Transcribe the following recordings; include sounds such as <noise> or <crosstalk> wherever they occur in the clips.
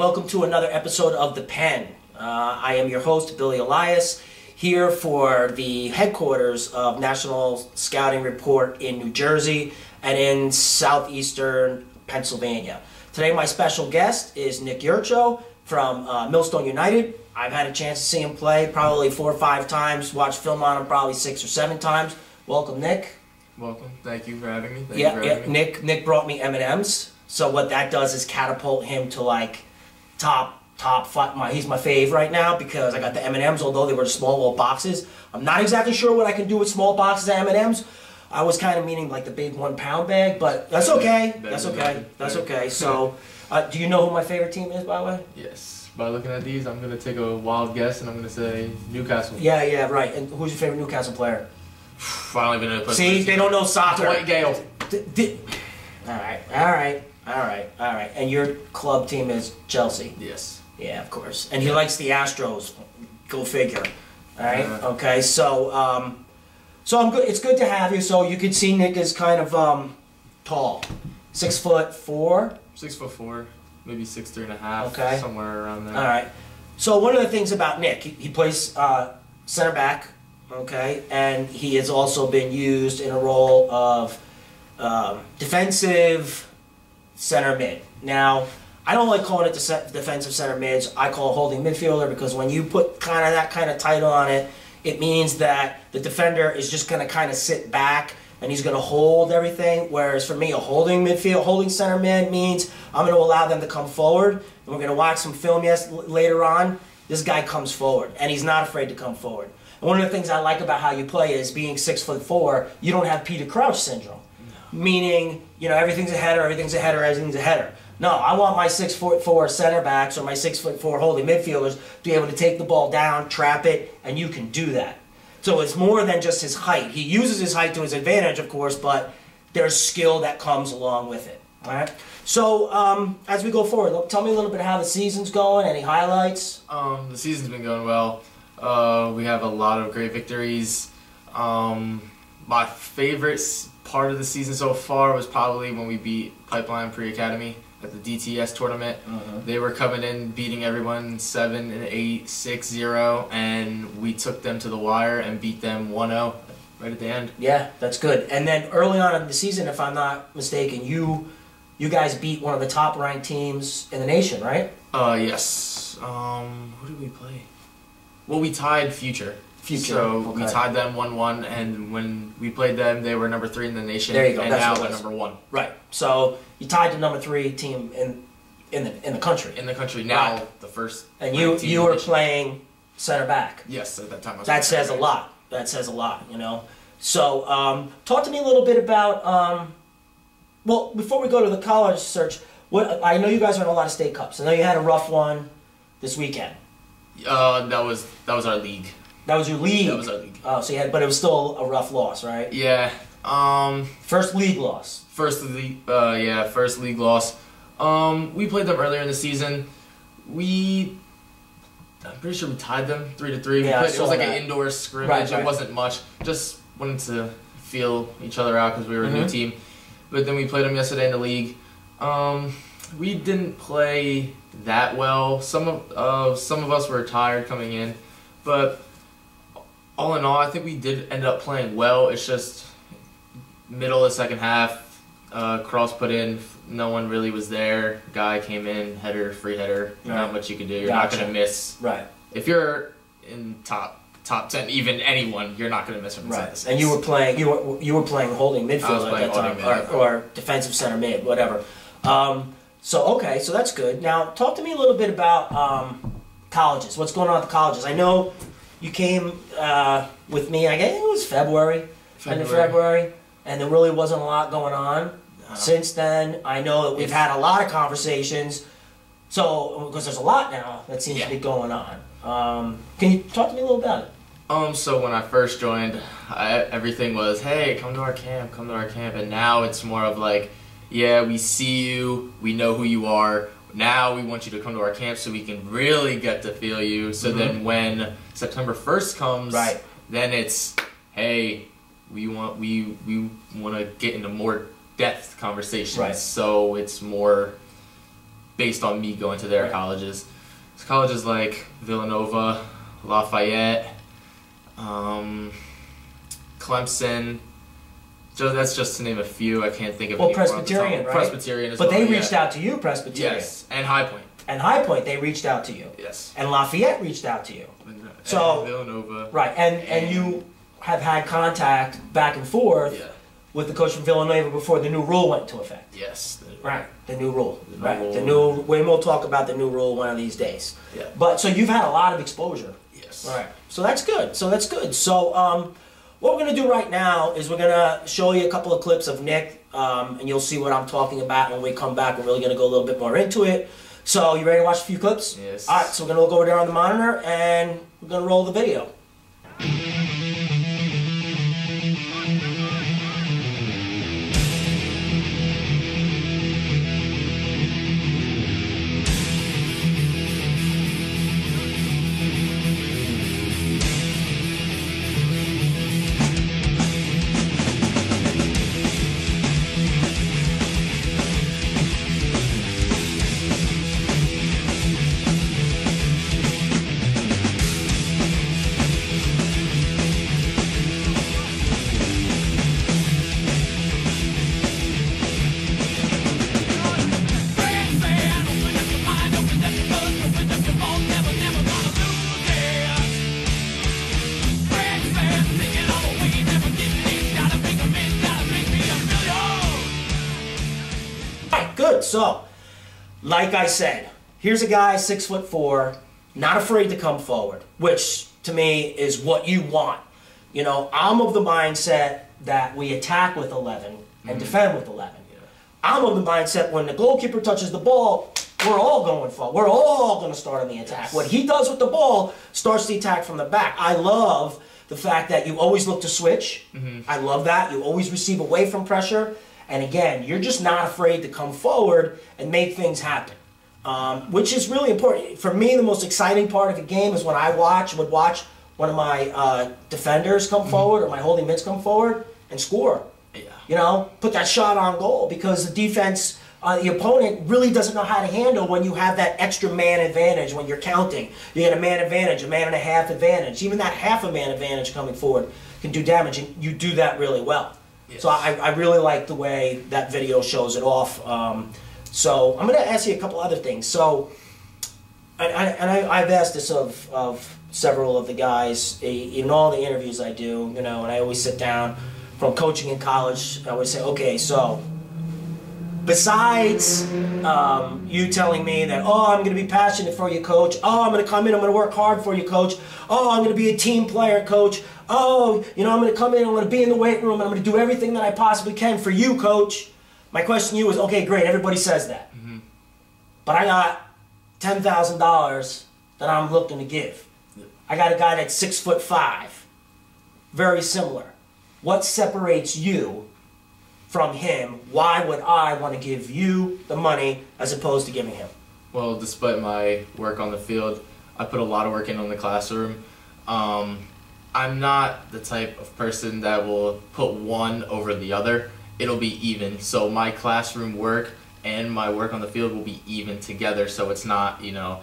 Welcome to another episode of The Pen. Uh, I am your host, Billy Elias, here for the headquarters of National Scouting Report in New Jersey and in southeastern Pennsylvania. Today, my special guest is Nick Yurcho from uh, Millstone United. I've had a chance to see him play probably four or five times, watch film on him probably six or seven times. Welcome, Nick. Welcome. Thank you for having me. Thank yeah, you for yeah. having me. Nick Nick brought me M and M's. So what that does is catapult him to like top top five. My he's my fave right now because I got the M and M's. Although they were small little boxes, I'm not exactly sure what I can do with small boxes of M and M's. I was kind of meaning like the big one pound bag, but that's okay. That's okay. That's okay. So, uh, do you know who my favorite team is, by the way? Yes. By looking at these, I'm gonna take a wild guess, and I'm gonna say Newcastle. Yeah, yeah, right. And who's your favorite Newcastle player? <sighs> Finally been able to put. See, they don't know soccer. Dwight Gayle. D- d- <sighs> all right, all right, all right, all right. And your club team is Chelsea. Yes. Yeah, of course. And he likes the Astros. Go figure. All right. Uh, okay. So, um, so I'm good. It's good to have you. So you can see Nick is kind of um, tall, six foot four. Six foot four, maybe six three and a half. Okay. Somewhere around there. All right. So one of the things about Nick, he, he plays uh, center back. Okay, and he has also been used in a role of um, defensive center mid. Now, I don't like calling it the defensive center mids. I call it holding midfielder because when you put kind of that kind of title on it, it means that the defender is just going to kind of sit back and he's going to hold everything. Whereas for me, a holding midfield, holding center mid means I'm going to allow them to come forward. And we're going to watch some film yes later on. This guy comes forward and he's not afraid to come forward. And one of the things I like about how you play is being six foot four. You don't have Peter Crouch syndrome meaning you know everything's a header, everything's a header, everything's a header. No, I want my six foot four center backs or my six foot four holding midfielders to be able to take the ball down, trap it, and you can do that. So it's more than just his height. He uses his height to his advantage, of course, but there's skill that comes along with it. All right. So um, as we go forward, look, tell me a little bit how the season's going. Any highlights? Um, the season's been going well. Uh, we have a lot of great victories. Um, my favorite part of the season so far was probably when we beat Pipeline Pre Academy at the DTS tournament. They were coming in, beating everyone 7 and 8, 6 0, and we took them to the wire and beat them 1 0 right at the end. Yeah, that's good. And then early on in the season, if I'm not mistaken, you you guys beat one of the top ranked teams in the nation, right? Uh, yes. Um, who did we play? Well, we tied Future. Future, So we tied them one one, and when we played them, they were number three in the nation. There you go, And that's now they're number one Right. So you tied the number three team in in the in the country, in the country. Now Right. the first. and you you were playing center back. Yes, at that time. I was That says a lot. That says a lot. You know. So um, talk to me a little bit about. Um, well, before we go to the college search, what I know you guys are in a lot of state cups. I know you had a rough one this weekend. Uh, that was that was our league. That was your league. That was our league. Oh, so you had, but it was still a rough loss, right? Yeah. Um, First league loss. first league. Uh, yeah, first league loss. Um, we played them earlier in the season. We. I'm pretty sure we tied them three to three. Yeah, played- it was like that. an indoor scrimmage. Right, right. It wasn't much. Just wanted to feel each other out because we were a new Mhm. team. But then we played them yesterday in the league. Um, we didn't play that well. Some of uh, some of us were tired coming in, but all in all, I think we did end up playing well. It's just middle of the second half. Uh, cross put in. No one really was there. Guy came in, header, free header. Right. Not much you can do. You're not gonna miss. Right. If you're in top top ten, even anyone, you're not gonna miss from Right. And you were playing. You were you were playing holding midfield at that time, or, or defensive center mid, whatever. Um, so okay, so that's good. Now talk to me a little bit about um, colleges. What's going on at the colleges? I know you came uh, with me. I guess it was February, end of February. February, and there really wasn't a lot going on. No. Since then, I know that we've had a lot of conversations. So, because there's a lot now that seems Yeah. to be going on. Um, can you talk to me a little about it? Um, so when I first joined, I, everything was, hey, come to our camp, come to our camp. And now it's more of like, yeah, we see you, we know who you are. Now we want you to come to our camp so we can really get to feel you. So then when September 1st comes, Right. then it's, hey, we want we we want to get into more depth conversations. Right. So it's more based on me going to their Right. colleges. It's colleges like Villanova, Lafayette, um, Clemson. So that's just to name a few. I can't think of Well, any more off the top. Presbyterian, right? Presbyterian But well. they yeah. reached out to you, Presbyterian. Yes, and High Point. And High Point, they reached out to you. Yes. And Lafayette reached out to you. And, uh, So- and Villanova. Right. And and you have had contact back and forth Yeah. with the coach from Villanova before the new rule went into effect. Yes. the- Right. The new rule. The new right. rule. The new when we'll talk about the new rule one of these days. Yeah. But so you've had a lot of exposure. Yes. All right. So that's good. So that's good. So um, what we're gonna do right now is we're gonna show you a couple of clips of Nick, um, and you'll see what I'm talking about. When we come back, we're really gonna go a little bit more into it. So you ready to watch a few clips? Yes. All right. So we're gonna look over there on the monitor, and we're gonna roll the video. Good. So, like I said, here's a guy six foot four, not afraid to come forward, which to me is what you want. You know, I'm of the mindset that we attack with 11 and mm-hmm. defend with 11. I'm of the mindset when the goalkeeper touches the ball, we're all going for. We're all going to start on the attack. Yes. What he does with the ball starts the attack from the back. I love the fact that you always look to switch. Mm-hmm. I love that. You always receive away from pressure. And again, you're just not afraid to come forward and make things happen, um, which is really important. For me, the most exciting part of the game is when I watch, would watch one of my uh, defenders come forward or my holding mids come forward and score. Yeah. You know, put that shot on goal because the defense, uh, the opponent really doesn't know how to handle when you have that extra man advantage when you're counting. You get a man advantage, a man and a half advantage. Even that half a man advantage coming forward can do damage, and you do that really well. So I, I really like the way that video shows it off. Um, so I'm going to ask you a couple other things. So, and, I, and I, I've asked this of, of several of the guys eh, in all the interviews I do, you know, and I always sit down from coaching in college. I always say, okay, so besides um, you telling me that, oh, I'm going to be passionate for you, coach. Oh, I'm going to come in, I'm going to work hard for you, coach. Oh, I'm going to be a team player, coach. Oh, you know, I'm going to come in, I'm going to be in the weight room, and I'm going to do everything that I possibly can for you, coach. My question to you is, okay, great, everybody says that. But I got $10,000 that I'm looking to give. I got a guy that's six foot five, very similar. What separates you from him? Why would I want to give you the money as opposed to giving him? Well, despite my work on the field, I put a lot of work in on the classroom. Um, I'm not the type of person that will put one over the other. It'll be even. So my classroom work and my work on the field will be even together. So it's not, you know,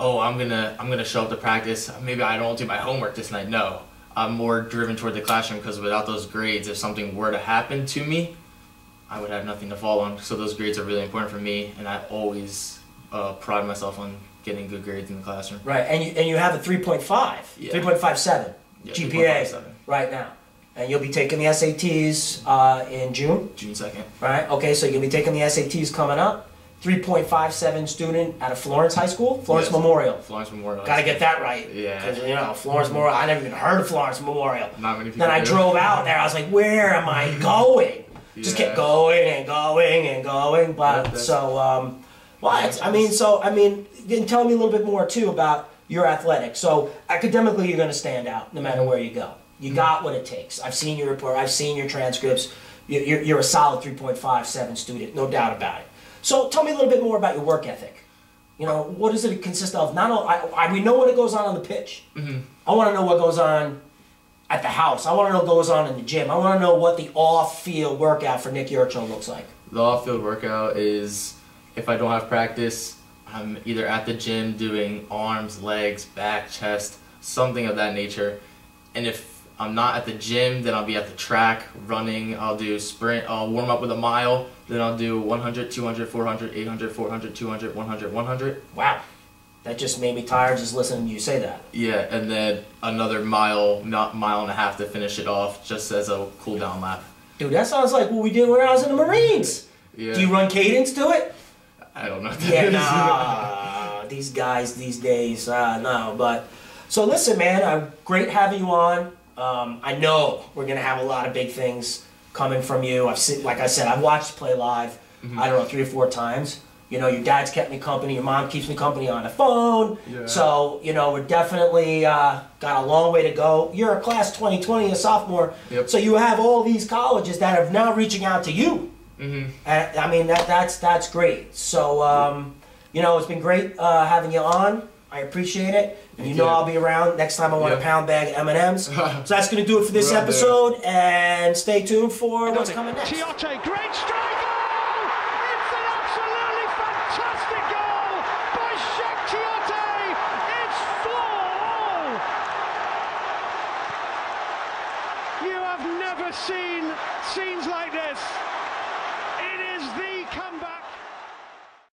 oh, I'm gonna I'm gonna show up to practice. Maybe I don't do my homework this night. No, I'm more driven toward the classroom because without those grades, if something were to happen to me, I would have nothing to fall on. So those grades are really important for me, and I always uh, pride myself on getting good grades in the classroom. Right, and you and you have a 3.5, Yeah. 3.57 Yeah, GPA 3.57. right now. And you'll be taking the SATs uh, in June, June second. right? Okay, so you'll be taking the SATs coming up. 3.57 student at a Florence High School, Florence Yes. Memorial. Florence Memorial. Got to get that right. Yeah. Because, you know, Florence Memorial, I never even heard of Florence Memorial. Not many people. Then I do. drove out there. I was like, where am I <laughs> going? Just kept going and going and going. But that's- so, um, well, I mean, so I mean, then tell me a little bit more too about your athletics. So academically, you're going to stand out no matter where you go. You Mm-hmm. got what it takes. I've seen your report. I've seen your transcripts. You're, you're a solid 3.57 student, no doubt about it. So tell me a little bit more about your work ethic. You know, what does it consist of? Not only, I, I, we know what it goes on on the pitch. Mm-hmm. I want to know what goes on at the house. I want to know what goes on in the gym. I want to know what the off-field workout for Nick Yurcho looks like. The off-field workout is if I don't have practice, I'm either at the gym doing arms, legs, back, chest, something of that nature. And if I'm not at the gym, then I'll be at the track running. I'll do sprint. I'll warm up with a mile. Then I'll do 100, 200, 400, 800, 400, 200, 100, 100. Wow. That just made me tired just listening to you say that. Yeah, and then another mile, not mile and a half to finish it off, just as a cool down lap. Dude, that sounds like what we did when I was in the Marines. Yeah. Do you run cadence to it? I don't know. <laughs> Yeah, nah. these guys these days, uh, no. But so listen, man. I'm great having you on. Um, I know we're gonna have a lot of big things coming from you. I've seen, like I said, I've watched play live. I don't know three or four times. You know, your dad's kept me company. Your mom keeps me company on the phone. Yeah. So you know, we're definitely uh, got a long way to go. You're a class 2020, a sophomore. Yep. So you have all these colleges that are now reaching out to you. Mhm. And, I mean that that's that's great. So um, you know it's been great uh, having you on. I appreciate it. And you know you. I'll be around next time I want a pound bag of M and M's. So that's gonna do it for this We're there. episode. And stay tuned for what's coming next. Tiote, great strike!